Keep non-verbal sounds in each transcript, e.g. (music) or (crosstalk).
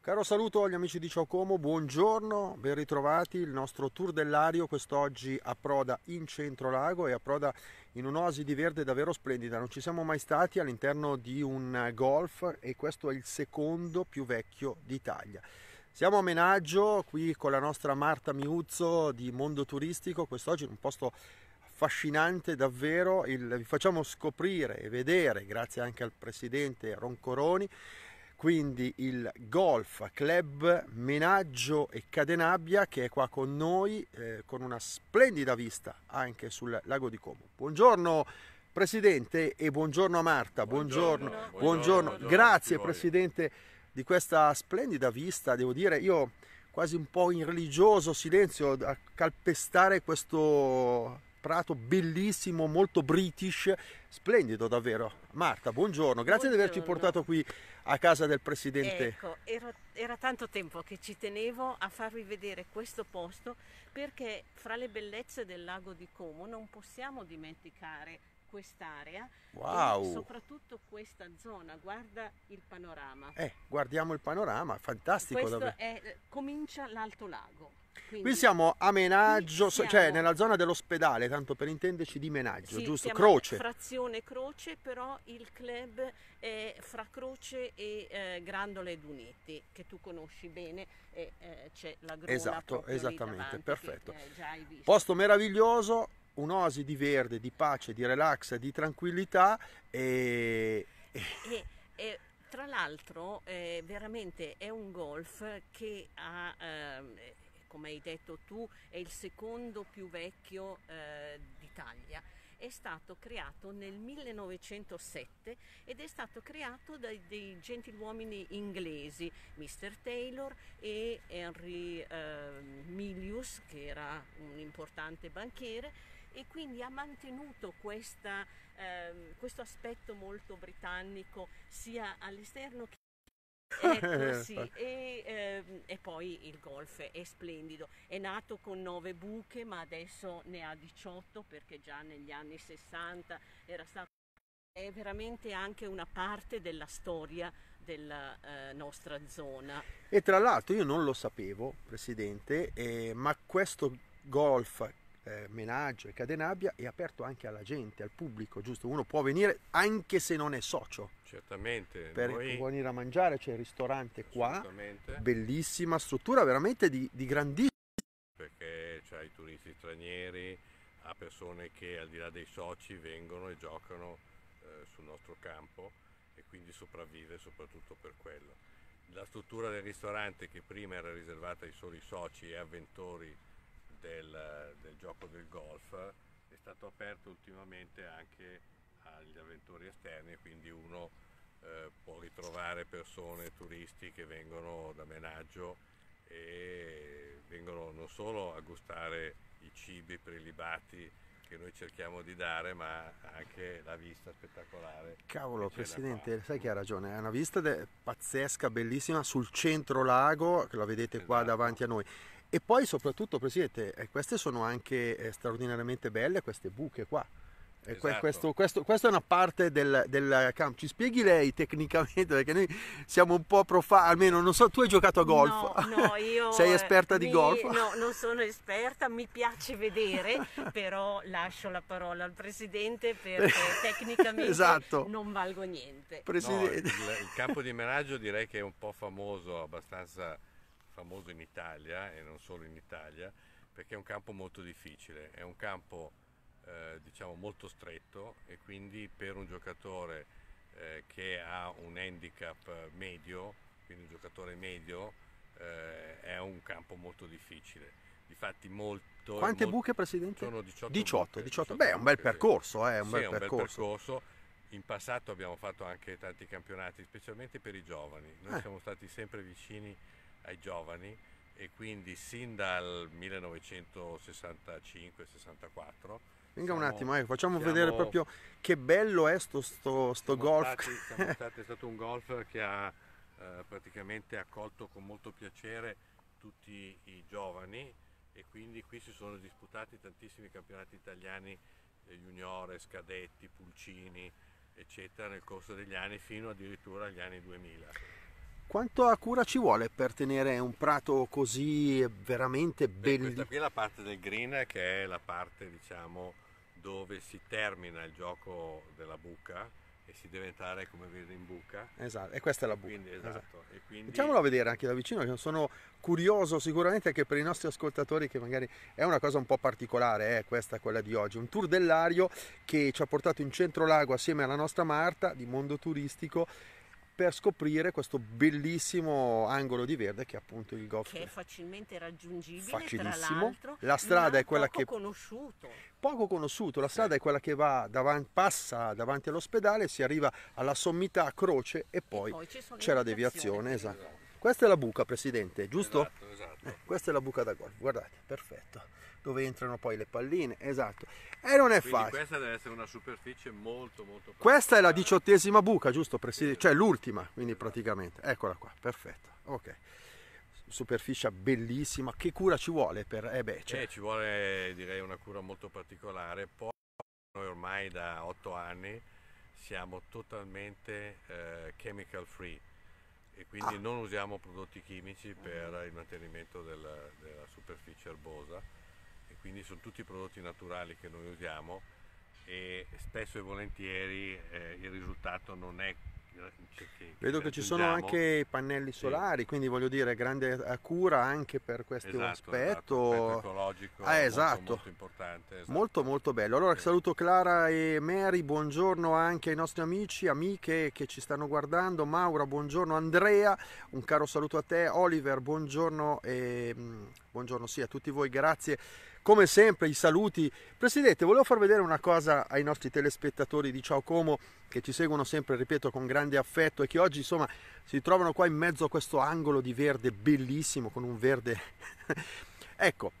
Caro saluto agli amici di Ciao buongiorno, ben ritrovati. Il nostro tour dell'ario quest'oggi approda in centro lago e approda in un'oasi di verde davvero splendida. Non ci siamo mai stati all'interno di un golf e questo è il secondo più vecchio d'Italia. Siamo a Menaggio qui con la nostra Marta Miuzzo di Mondo Turistico, quest'oggi in un posto affascinante davvero, il, vi facciamo scoprire e vedere, grazie anche al presidente Roncoroni, quindi il Golf Club Menaggio e Cadenabbia che è qua con noi eh, con una splendida vista anche sul lago di Como. Buongiorno Presidente e buongiorno a Marta, buongiorno, buongiorno, buongiorno. buongiorno. grazie Presidente di questa splendida vista, devo dire io quasi un po' in religioso silenzio a calpestare questo prato bellissimo, molto british, splendido davvero. Marta, buongiorno, grazie buongiorno. di averci portato qui a casa del presidente. Ecco, era, era, tanto tempo che ci tenevo a farvi vedere questo posto perché fra le bellezze del lago di Como non possiamo dimenticare quest'area wow. e soprattutto questa zona. Guarda il panorama. Eh, guardiamo il panorama, fantastico. Questo è, comincia l'Alto Lago. Quindi, qui siamo a Menaggio, siamo, cioè nella zona dell'ospedale, tanto per intenderci di Menaggio, sì, giusto? Croce. Frazione Croce, però il club è fra Croce e eh, Grandole ed Uniti, che tu conosci bene, e eh, c'è la grona Esatto, esattamente, davanti, perfetto. Che, eh, Posto meraviglioso, un'oasi di verde, di pace, di relax, di tranquillità e... e, e tra l'altro eh, veramente è un golf che ha... Eh, come hai detto tu, è il secondo più vecchio eh, d'Italia. È stato creato nel 1907 ed è stato creato dai dei gentiluomini inglesi, Mr. Taylor e Henry eh, Milius, che era un importante banchiere, e quindi ha mantenuto questa, eh, questo aspetto molto britannico sia all'esterno che Ecco, sì. e, ehm, e, poi il golf è splendido. È nato con nove buche, ma adesso ne ha 18 perché già negli anni 60 era stato. È veramente anche una parte della storia della eh, nostra zona. E tra l'altro io non lo sapevo, Presidente, eh, ma questo golf eh, Menaggio e Cadenabbia è aperto anche alla gente, al pubblico, giusto? Uno può venire anche se non è socio. Certamente. Per noi... venire a mangiare c'è il ristorante qua, bellissima struttura, veramente di, di grandissima. Perché c'è i turisti stranieri, a persone che al di là dei soci vengono e giocano eh, sul nostro campo e quindi sopravvive soprattutto per quello. La struttura del ristorante che prima era riservata ai soli soci e avventori del, del gioco del golf è stato aperto ultimamente anche agli avventori esterni quindi uno eh, può ritrovare persone, turisti che vengono da menaggio e vengono non solo a gustare i cibi prelibati che noi cerchiamo di dare, ma anche la vista spettacolare. Cavolo, Presidente, sai che ha ragione, è una vista pazzesca, bellissima sul centro lago, che la vedete esatto. qua davanti a noi. E poi soprattutto, Presidente, eh, queste sono anche eh, straordinariamente belle, queste buche qua. Esatto. Questo, questo, questo, è una parte del, del, campo. Ci spieghi lei tecnicamente perché noi siamo un po' profani, almeno non so, tu hai giocato a golf? No, no io (laughs) sei esperta mi, di golf? No, non sono esperta, mi piace vedere, (laughs) però lascio la parola al presidente (laughs) perché tecnicamente esatto. non valgo niente. No, il, il campo di menaggio direi che è un po' famoso, abbastanza famoso in Italia e non solo in Italia, perché è un campo molto difficile, è un campo eh, diciamo molto stretto e quindi per un giocatore eh, che ha un handicap medio, quindi un giocatore medio, eh, è un campo molto difficile. Difatti molto... Quante molto, buche Presidente? Sono 18. 18, buche, 18. Beh, è un bel percorso, eh, un, sì, bel è un percorso. bel percorso. In passato abbiamo fatto anche tanti campionati, specialmente per i giovani. Noi eh. siamo stati sempre vicini ai giovani e quindi sin dal 1965-64 Venga siamo, un attimo, eh, facciamo vedere proprio che bello è sto, sto, sto golf. Stati, (laughs) stati, è stato un golf che ha eh, praticamente accolto con molto piacere tutti i giovani e quindi qui si sono disputati tantissimi campionati italiani eh, juniores, cadetti, pulcini, eccetera nel corso degli anni fino addirittura agli anni 2000. Quanto cura ci vuole per tenere un prato così veramente bello? Questa qui è la parte del green che è la parte diciamo dove si termina il gioco della buca e si deve entrare come vede in buca. Esatto, e questa è la buca. Quindi, esatto. esatto. Quindi... Facciamolo vedere anche da vicino, sono curioso sicuramente che per i nostri ascoltatori che magari è una cosa un po' particolare, eh, questa quella di oggi, un tour dell'ario che ci ha portato in centro lago assieme alla nostra Marta di Mondo Turistico per scoprire questo bellissimo angolo di verde che è appunto il golf. Che è facilmente raggiungibile, Facilissimo. La strada è quella poco che... conosciuto. Poco conosciuto, la strada è quella che va davanti, passa davanti all'ospedale, si arriva alla sommità Croce e poi, e poi c'è la deviazione. Esatto. Questa è la buca, Presidente, giusto? Esatto, esatto. Eh, questa è la buca da golf, guardate, perfetto. Dove entrano poi le palline, esatto. E non è Quindi facile. questa deve essere una superficie molto molto Questa è la diciottesima buca, giusto Presidente? Cioè l'ultima, quindi praticamente. Eccola qua, perfetto. Ok. Superficie bellissima. Che cura ci vuole per... Eh beh, cioè, Eh, ci vuole direi una cura molto particolare. Poi noi ormai da otto anni siamo totalmente eh, chemical free e quindi Ah. non usiamo prodotti chimici per il mantenimento della, della superficie erbosa e quindi sono tutti prodotti naturali che noi usiamo e spesso e volentieri eh, il risultato non è Vedo che ci sono anche i pannelli solari, quindi voglio dire grande cura anche per questo Esatto, aspetto. esatto, aspetto ecologico Ah, molto, esatto. molto importante. esatto. Molto molto bello. Allora Sì. saluto Clara e Mary, buongiorno anche ai nostri amici, amiche che ci stanno guardando. Maura, buongiorno Andrea, un caro saluto a te. Oliver, buongiorno e mm, buongiorno sì a tutti voi, grazie. Come sempre i saluti. Presidente, volevo far vedere una cosa ai nostri telespettatori di Ciao Como che ci seguono sempre, ripeto, con grande affetto e che oggi insomma si trovano qua in mezzo a questo angolo di verde bellissimo con un verde (laughs) ecco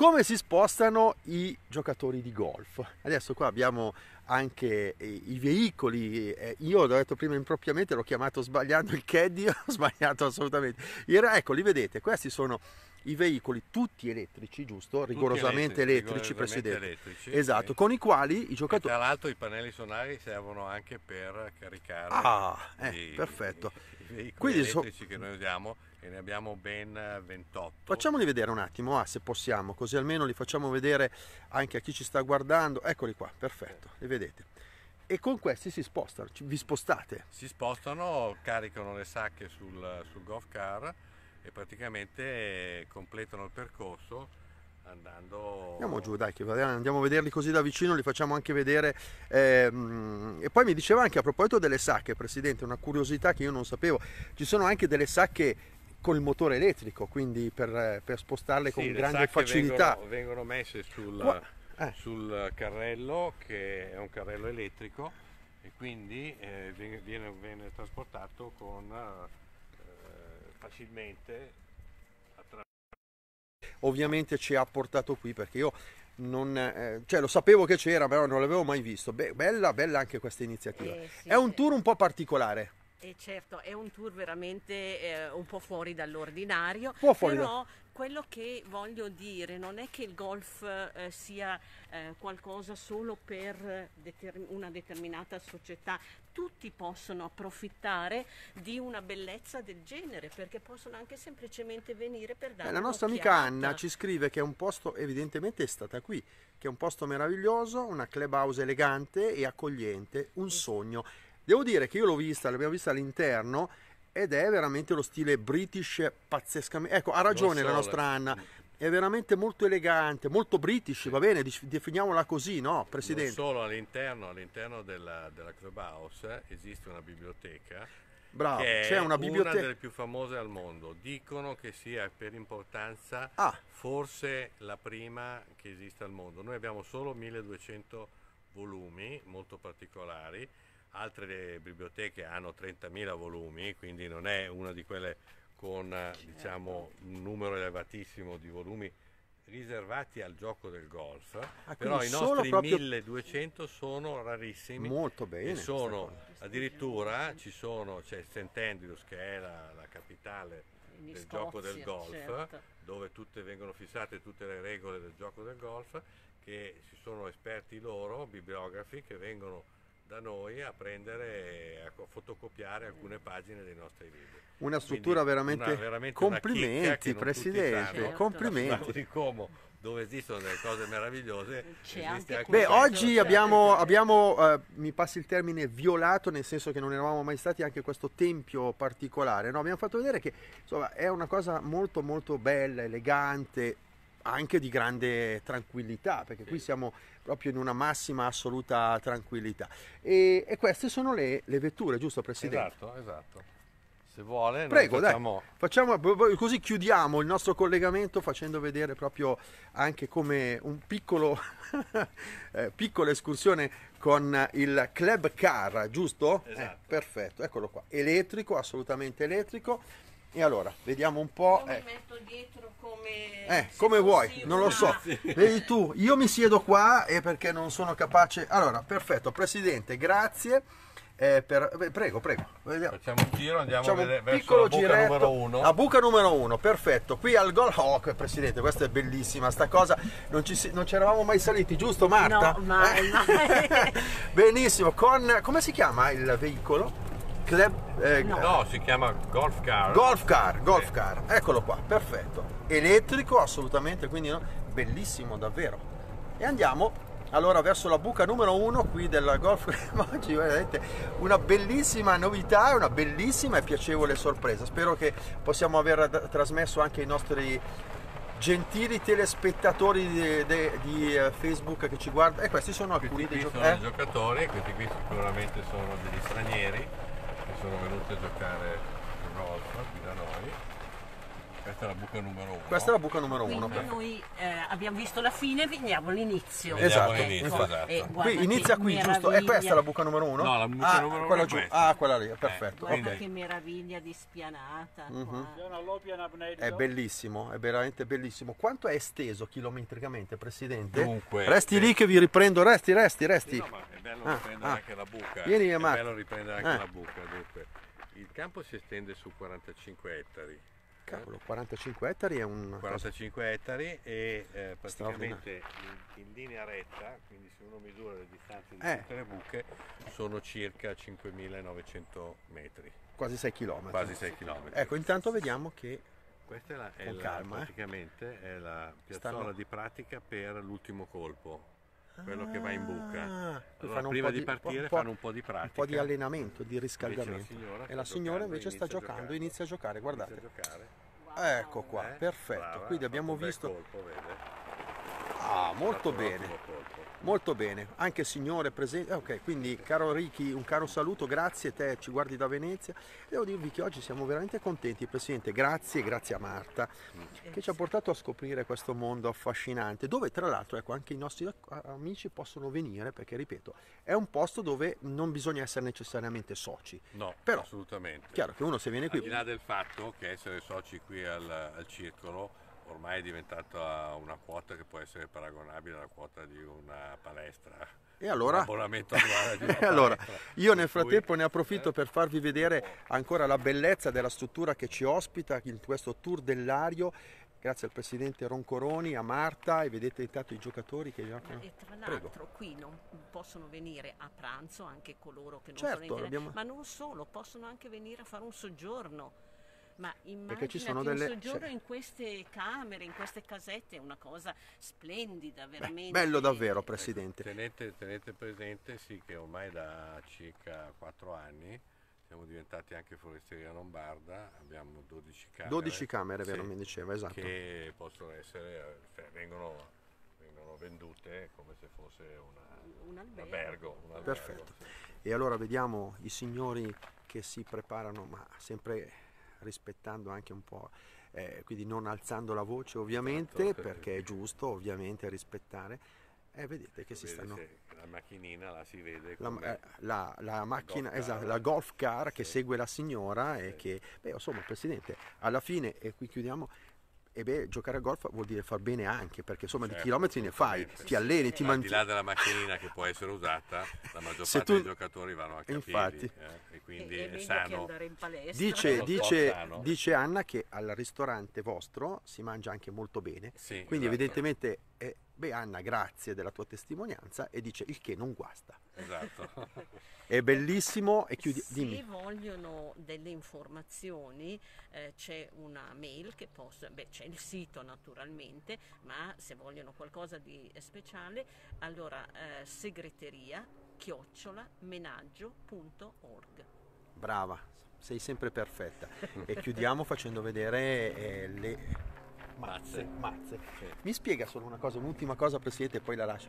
come si spostano i giocatori di golf adesso qua abbiamo anche eh, i veicoli eh, io l'ho detto prima impropriamente l'ho chiamato sbagliando il caddy (laughs) ho sbagliato assolutamente ecco li vedete questi sono i veicoli tutti elettrici giusto rigorosamente elettrici, rigorosamente presidente elettrici, esatto sì. con i quali i E giocatori tra l'altro i pannelli solari servono anche per caricare Ah, eh, i, perfetto. Veicoli Quindi so- elettrici che noi usiamo e ne abbiamo ben 28. Facciamoli vedere un attimo, ah, se possiamo, così almeno li facciamo vedere anche a chi ci sta guardando. Eccoli qua, perfetto, li vedete. E con questi si spostano, vi spostate. Si spostano, caricano le sacche sul, sul golf car e praticamente eh, completano il percorso andando... Andiamo giù, dai, che andiamo a vederli così da vicino, li facciamo anche vedere. ehm, e poi mi diceva anche a proposito delle sacche, Presidente, una curiosità che io non sapevo, ci sono anche delle sacche con il motore elettrico, quindi per, per spostarle con Sì, le grande facilità. Vengono, vengono messe sul, Qua- eh. sul carrello che è un carrello elettrico e quindi eh, viene, viene- trasportato con, eh, facilmente ovviamente ci ha portato qui perché io non, eh, cioè lo sapevo che c'era però non l'avevo mai visto. Be- bella bella anche questa iniziativa. Eh, sì, è un eh. tour un po' particolare. E certo, è un tour veramente eh, un po' fuori dall'ordinario, po' fuori però quello che voglio dire non è che il golf eh, sia eh, qualcosa solo per deter- una determinata società, tutti possono approfittare di una bellezza del genere perché possono anche semplicemente venire per dare Eh, la nostra amica. Anna ci scrive che è un posto evidentemente è stata qui che è un posto meraviglioso una clubhouse elegante e accogliente un sogno. Devo dire che io l'ho vista l'abbiamo vista all'interno ed è veramente lo stile british pazzescamente ecco ha ragione Non la nostra Anna è veramente molto elegante molto british va bene definiamola così no Non presidente solo all'interno, all'interno della, della clubhouse esiste una biblioteca bravo c'è una biblioteca delle più famose al mondo. Dicono che sia per importanza ah forse la prima che esiste al mondo. Noi abbiamo solo 1200 volumi molto particolari, altre biblioteche hanno 30.000 volumi, quindi non è una di quelle con eh, diciamo, un numero elevatissimo di volumi riservati al gioco del golf, Ah, però i nostri proprio- 1200 sono rarissimi molto bene e sono addirittura ci sono c'è St. Andrews che è la, la capitale In del Scozia, gioco del golf certo. dove tutte vengono fissate tutte le regole del gioco del golf che ci sono esperti loro bibliografi che vengono da noi a prendere, a fotocopiare alcune pagine dei nostri libri. Una struttura Quindi veramente, una, veramente complimenti Presidente, sanno, complimenti. Di Como, dove esistono delle cose meravigliose. Beh, oggi abbiamo, abbiamo eh, mi passi il termine, violato, nel senso che non eravamo mai stati anche questo tempio particolare. No? Abbiamo fatto vedere che insomma, è una cosa molto molto bella, elegante, anche di grande tranquillità, perché qui siamo proprio in una massima assoluta tranquillità. E, e queste sono le, le, vetture, giusto Presidente? Esatto, esatto. Se vuole, Prego, facciamo... Dai, facciamo... così chiudiamo il nostro collegamento facendo vedere proprio anche come un piccolo, (laughs) eh, piccola escursione con il club car, giusto? Esatto. Eh, perfetto, eccolo qua, elettrico, assolutamente elettrico e allora, vediamo un po'. Io eh. mi metto dietro come. Eh, come vuoi, non lo so. Vedi tu, io mi siedo qua e perché non sono capace. Allora, perfetto, Presidente, grazie. Eh, per... Prego, prego. Vediamo. Facciamo un giro, andiamo Facciamo a vedere un piccolo verso la buca numero uno. La buca numero uno, perfetto. Qui al Gol Oh, Presidente, questa è bellissima, sta cosa. Non ci, non ci eravamo mai saliti, giusto Marta? No, mai, mai. (laughs) Benissimo, con... come si chiama il veicolo? Club, eh, no. no. si chiama Golf Car. Golf Car, Golf sì. Car, eccolo qua, perfetto. Elettrico assolutamente, quindi no? bellissimo davvero. E andiamo allora verso la buca numero uno qui del Golf (laughs) oggi vedete una bellissima novità una bellissima e piacevole sorpresa spero che possiamo aver trasmesso anche ai nostri gentili telespettatori di, di, di eh, Facebook che ci guardano e questi sono alcuni questi dei giocatori eh? giocatori questi qui sicuramente sono degli stranieri sono venuti a giocare golf qui da noi. Questa è la buca numero uno. Questa è la buca numero Quindi uno. noi eh, abbiamo visto la fine, veniamo all'inizio. Esatto, ecco. esatto. Eh, qui inizia qui, meraviglia. giusto? E questa è la buca numero uno? No, la buca ah, numero quella uno. Giù. Ah, quella lì, perfetto. Guarda okay. che meraviglia di spianata. Mm-hmm. È bellissimo, è veramente bellissimo. Quanto è esteso chilometricamente, Presidente? Dunque, resti eh. lì che vi riprendo, resti, resti, resti. Sì, no, ma è bello ah, riprendere ah. anche la buca. Vieni, è Marco. bello riprendere anche eh. la buca, dunque. Il campo si estende su 45 ettari. Cavolo, 45 ettari è un... 45 ettari e eh, praticamente in, in, linea retta, quindi se uno misura le distanze di eh. tutte le buche, sono circa 5.900 metri. Quasi 6 km. Quasi 6 km. Ecco, intanto vediamo che... Questa è, la, è la, calma, eh. praticamente è la piazzola Stanno... di pratica per l'ultimo colpo quello che va in buca. Ah, allora, prima di, partire fanno un po' di pratica. Un po' di allenamento, di riscaldamento. La e la signora invece sta giocando, inizia a giocare, guardate. Inizia a giocare. Ecco qua, eh? perfetto. Brava, Quindi abbiamo visto... Colpo, ah, molto bene. Molto bene, anche signore presente. Ok, quindi caro Ricky, un caro saluto, grazie, te ci guardi da Venezia. Devo dirvi che oggi siamo veramente contenti, Presidente, grazie, grazie a Marta, che ci ha portato a scoprire questo mondo affascinante, dove tra l'altro ecco, anche i nostri amici possono venire, perché ripeto, è un posto dove non bisogna essere necessariamente soci. No, Però, assolutamente. Chiaro che uno se viene qui... Al di là del fatto che essere soci qui al, al circolo ormai è diventata una quota che può essere paragonabile alla quota di una palestra. E allora, (laughs) e allora io nel frattempo ne approfitto per farvi vedere ancora la bellezza della struttura che ci ospita in questo tour dell'Ario grazie al presidente Roncoroni, a Marta e vedete intanto i giocatori che giocano. E tra l'altro Prego. qui non possono venire a pranzo anche coloro che non certo, sono in abbiamo... ma non solo, possono anche venire a fare un soggiorno ma perché ci sono delle... un soggiorno cioè... in queste camere, in queste casette, è una cosa splendida, veramente. Beh, bello davvero, Presidente. Tenete, tenete, presente sì, che ormai da circa 4 anni siamo diventati anche foresteria lombarda, abbiamo 12 camere. 12 camere, vero, sì, mi diceva, esatto. Che possono essere, cioè, vengono, vengono, vendute come se fosse una, un albergo. Un albergo, un albergo Perfetto. Sì. E allora vediamo i signori che si preparano, ma sempre rispettando anche un po', eh, quindi non alzando la voce ovviamente, esatto, perché è giusto ovviamente rispettare. E eh, vedete che si stanno... La macchinina la si vede la, eh, la, la macchina, golf esatto, la golf car sì. che segue la signora sì. e che, beh insomma Presidente, alla fine, e qui chiudiamo, e beh, giocare a golf vuol dire far bene anche, perché insomma certo, di chilometri ne fai, ti alleni, ti mantieni. Al di là della macchinina che può essere usata, la maggior parte tu... dei giocatori vanno anche Infatti. a piedi. Eh, e quindi è, è sano. Dice, dice, dice, Anna che al ristorante vostro si mangia anche molto bene, sì, quindi esatto. evidentemente è beh Anna grazie della tua testimonianza e dice il che non guasta. Esatto. È bellissimo e chiudi, Se dimmi. vogliono delle informazioni eh, c'è una mail che posso, beh c'è il sito naturalmente, ma se vogliono qualcosa di speciale allora eh, segreteria chiocciola menaggio.org. Brava, sei sempre perfetta. E chiudiamo facendo vedere eh, le mazze. mazze. Sì. Mi spiega solo una cosa, un'ultima cosa Presidente e poi la lascio.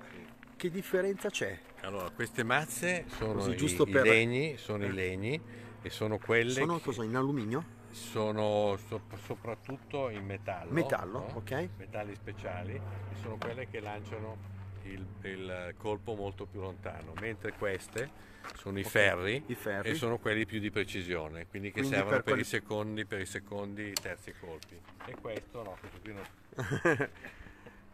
Che differenza c'è? Allora, queste mazze sono Così, i, giusto i per- legni, sono Eh. i legni e sono quelle Sono che cosa, in alluminio? sono so- soprattutto in metallo. Metallo, no? ok. Metalli speciali e sono quelle che lanciano il, il colpo molto più lontano, mentre queste sono i ferri, i ferri. e sono quelli più di precisione, quindi che Quindi servono per per, quelli- i secondi, per i secondi, i terzi colpi. E questo no, questo qui no. (laughs)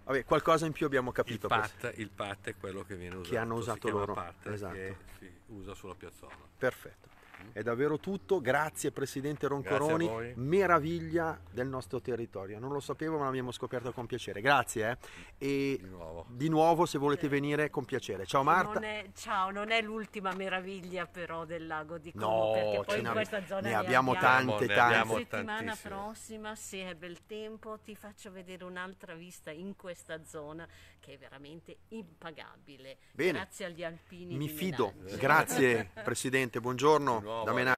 Vabbè, qualcosa in più abbiamo Il capito. Pres- pat, il pat è quello che viene usato. Che hanno usato loro, Pat, esatto. che si usa sulla piazzola. Perfetto. È davvero tutto, grazie Presidente Roncoroni, Grazie a voi. meraviglia del nostro territorio. Non lo sapevo ma l'abbiamo scoperto con piacere. Grazie. eh. E Di nuovo. di nuovo se volete venire con piacere. Ciao Marta. Non è, ciao, non è l'ultima meraviglia però del lago di Como, No, perché poi in questa zona ne ne abbiamo abbiamo. tante, tante. La settimana tantissime. prossima, se è bel tempo, ti faccio vedere un'altra vista in questa zona che è veramente impagabile. Bene. Grazie agli alpini. Mi di fido. Grazie (laughs) Presidente, buongiorno da Menà.